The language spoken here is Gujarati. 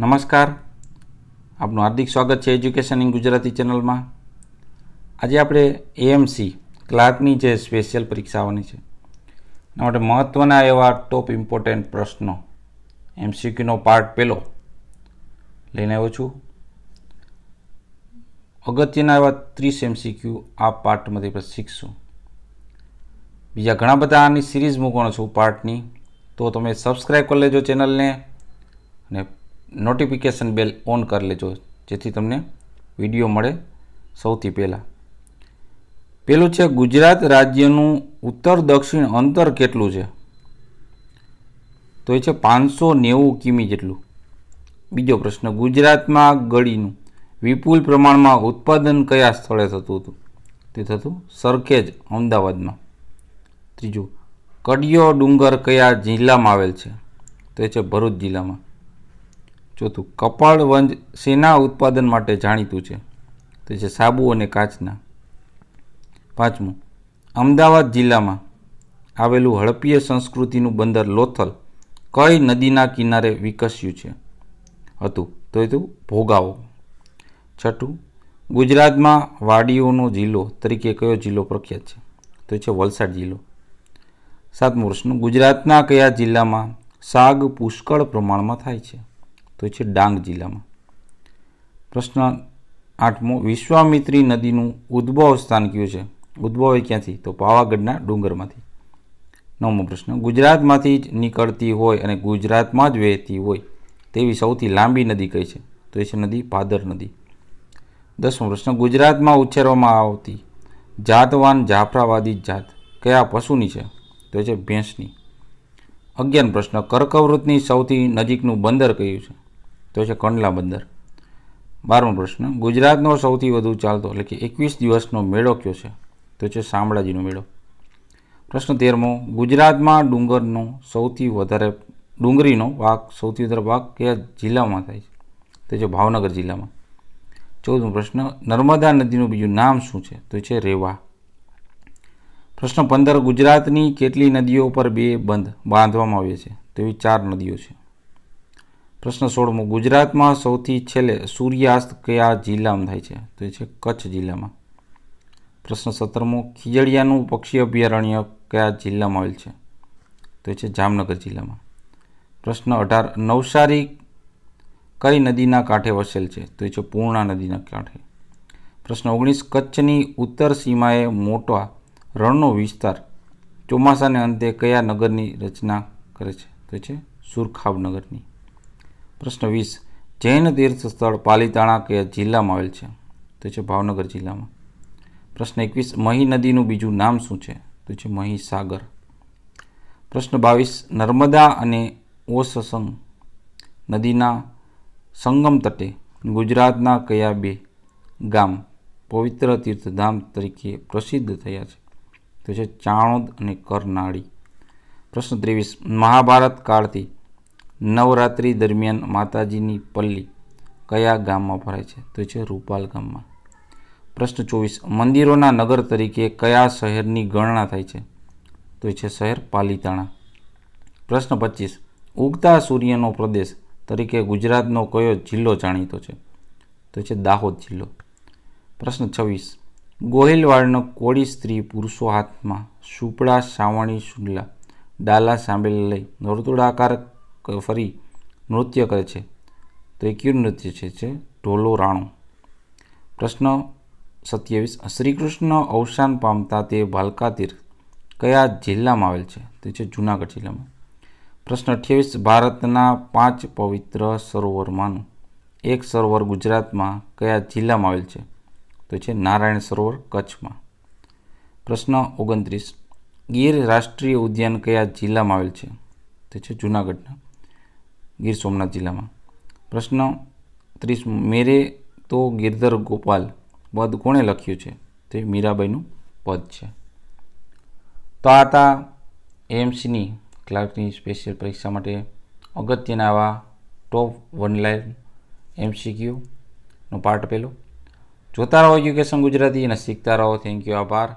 નમસ્કાર. આપનું હાર્દિક સ્વાગત છે એજ્યુકેશન ઇન ગુજરાતી ચેનલમાં. આજે આપણે એએમસી ક્લાર્કની જે સ્પેશિયલ પરીક્ષા આવવાની છે, એના માટે મહત્ત્વના એવા ટોપ ઇમ્પોર્ટન્ટ પ્રશ્નો એમસીક્યુનો પાર્ટ પહેલો લઈને આવ્યો છું. અગત્યના એવા ત્રીસ એમસીક્યુ આ પાર્ટમાંથી આપણે શીખશું. બીજા ઘણા બધા આની સિરીઝ મૂકવાનો છું પાર્ટની તો તમે સબસ્ક્રાઈબ કરી લેજો ચેનલને અને નોટિફિકેશન બેલ ઓન કરી લેજો, જેથી તમને વીડિયો મળે સૌથી પહેલાં. પેલું છે, ગુજરાત રાજ્યનું ઉત્તર દક્ષિણ અંતર કેટલું છે? તો એ છે, પાંચસો નેવું કિમી જેટલું. બીજો પ્રશ્ન, ગુજરાતમાં ગળીનું વિપુલ પ્રમાણમાં ઉત્પાદન કયા સ્થળે થતું હતું? તે થતું સરખેજ, અમદાવાદમાં. ત્રીજું, કડિયો ડુંગર કયા જિલ્લામાં આવેલ છે? તો એ છે, ભરૂચ જિલ્લામાં. ચોથું કપાળવંજ શેના ઉત્પાદન માટે જાણીતું છે. તો છે સાબુ અને કાચના. પાંચમું, અમદાવાદ જિલ્લામાં આવેલું હડપીય સંસ્કૃતિનું બંદર લોથલ કઈ નદીના કિનારે વિકસ્યું છે? હતું તો એ તું ભોગાવો. છઠ્ઠું, ગુજરાતમાં વાડીઓનો જિલ્લો તરીકે કયો જિલ્લો પ્રખ્યાત છે? તો છે વલસાડ જિલ્લો. સાતમો પ્રશ્ન, ગુજરાતના કયા જિલ્લામાં સાગ પુષ્કળ પ્રમાણમાં થાય છે? તો છે ડાંગ જિલ્લામાં. પ્રશ્ન આઠમો, વિશ્વામિત્રી નદીનું ઉદ્ભવ સ્થાન કયું છે? ઉદ્ભવ એ ક્યાંથી? તો પાવાગઢના ડુંગરમાંથી. નવમો પ્રશ્ન, ગુજરાતમાંથી જ નીકળતી હોય અને ગુજરાતમાં જ વહેતી હોય તેવી સૌથી લાંબી નદી કઈ છે? તો એ છે નદી ભાદર નદી. દસમો પ્રશ્ન, ગુજરાતમાં ઉછેરવામાં આવતી જાતવાન જાફરાવાદી જાત કયા પશુની છે? તો એ છે ભેંસની. અગિયાર પ્રશ્ન કર્કવૃતની સૌથી નજીકનું બંદર કયું છે? તો છે કંડલા બંદર. બારમો પ્રશ્ન, ગુજરાતનો સૌથી વધુ ચાલતો એટલે કે એકવીસ દિવસનો મેળો કયો છે? તો છે શામળાજીનો મેળો. પ્રશ્ન તેરમો, ગુજરાતમાં ડુંગરનો સૌથી વધારે ડુંગળીનો પાક સૌથી વધારે પાક કયા જિલ્લામાં થાય છે? તો છે ભાવનગર જિલ્લામાં. ચૌદમો પ્રશ્ન, નર્મદા નદીનું બીજું નામ શું છે? તો છે રેવા. પ્રશ્ન પંદર, ગુજરાતની કેટલી નદીઓ પર બે બંધ બાંધવામાં આવે છે? તેવી ચાર નદીઓ છે. પ્રશ્ન સોળમો, ગુજરાતમાં સૌથી છેલ્લે સૂર્યાસ્ત કયા જિલ્લામાં થાય છે? તો એ છે કચ્છ જિલ્લામાં. પ્રશ્ન સત્તરમો, ખીજડીયાનું પક્ષી અભયારણ્ય કયા જિલ્લામાં આવેલ છે? તો એ છે જામનગર જિલ્લામાં. પ્રશ્ન અઢાર, નવસારી કઈ નદીના કાંઠે વસેલ છે? તો એ છે પૂર્ણા નદીના કાંઠે. પ્રશ્ન ઓગણીસ, કચ્છની ઉત્તર સીમાએ મોટા રણનો વિસ્તાર ચોમાસાને અંતે કયા નગરની રચના કરે છે? તો છે સુરખાબ નગરની. પ્રશ્ન વીસ. જૈન તીર્થ સ્થળ પાલીતાણા કયા જિલ્લામાં આવેલ છે? તો છે ભાવનગર જિલ્લામાં. પ્રશ્ન એકવીસ, મહી નદીનું બીજું નામ શું છે? તો છે મહીસાગર પ્રશ્ન બાવીસ, નર્મદા અને ઓસસંગ નદીના સંગમ તટે ગુજરાતના કયા બે ગામ પવિત્ર તીર્થધામ તરીકે પ્રસિદ્ધ થયા છે? તો છે ચાણોદ અને કરનાળી. પ્રશ્ન ત્રેવીસ, મહાભારત કાળથી નવરાત્રિ દરમિયાન માતાજીની પલ્લી કયા ગામમાં ભરાય છે? તો છે રૂપાલ ગામમાં. પ્રશ્ન ચોવીસ. મંદિરોના નગર તરીકે કયા શહેરની ગણના થાય છે? તો છે શહેર પાલીતાણા. પ્રશ્ન પચીસ. ઉગતા સૂર્યનો પ્રદેશ તરીકે ગુજરાતનો કયો જિલ્લો જાણીતો છે? તો છે દાહોદ જિલ્લો. પ્રશ્ન છવ્વીસ. ગોહિલવાડનો કોળી સ્ત્રી પુરુષો હાથમાં સુપડા સાવણી, શુડલા, ડાલા સાંભેલ લઈ વર્તુળાકાર ફરી નૃત્ય કરે છે. તો એ કયું નૃત્ય છે? છે ઢોલો રાણો. પ્રશ્ન સત્યાવીસ. શ્રીકૃષ્ણ અવસાન પામતા તે ભાલકા તીર્થ કયા જિલ્લામાં આવેલ છે? તે છે જૂનાગઢ જિલ્લામાં. પ્રશ્ન અઠ્યાવીસ. ભારતના પાંચ પવિત્ર સરોવરમાંનું એક સરોવર ગુજરાતમાં કયા જિલ્લામાં આવેલ છે? તો છે નારાયણ સરોવર કચ્છમાં. પ્રશ્ન ઓગણત્રીસ. ગીર રાષ્ટ્રીય ઉદ્યાન કયા જિલ્લામાં આવેલ છે? તે છે જૂનાગઢના. ગીર સોમનાથ જિલ્લામાં. પ્રશ્ન ત્રીસ, મેરે તો ગિરધર ગોપાલ પદ કોણે લખ્યું છે? તે મીરાબાઈનું પદ છે. તો આ હતા એમ્સની ક્લાર્કની સ્પેશિયલ પરીક્ષા માટે અગત્યના આવા ટોપ વન લાઇન એમસીક્યુનો પાર્ટ પહેલો. જોતા રહો એજ્યુકેશન ગુજરાતી અને શીખતા રહો. થેન્ક યુ આભાર.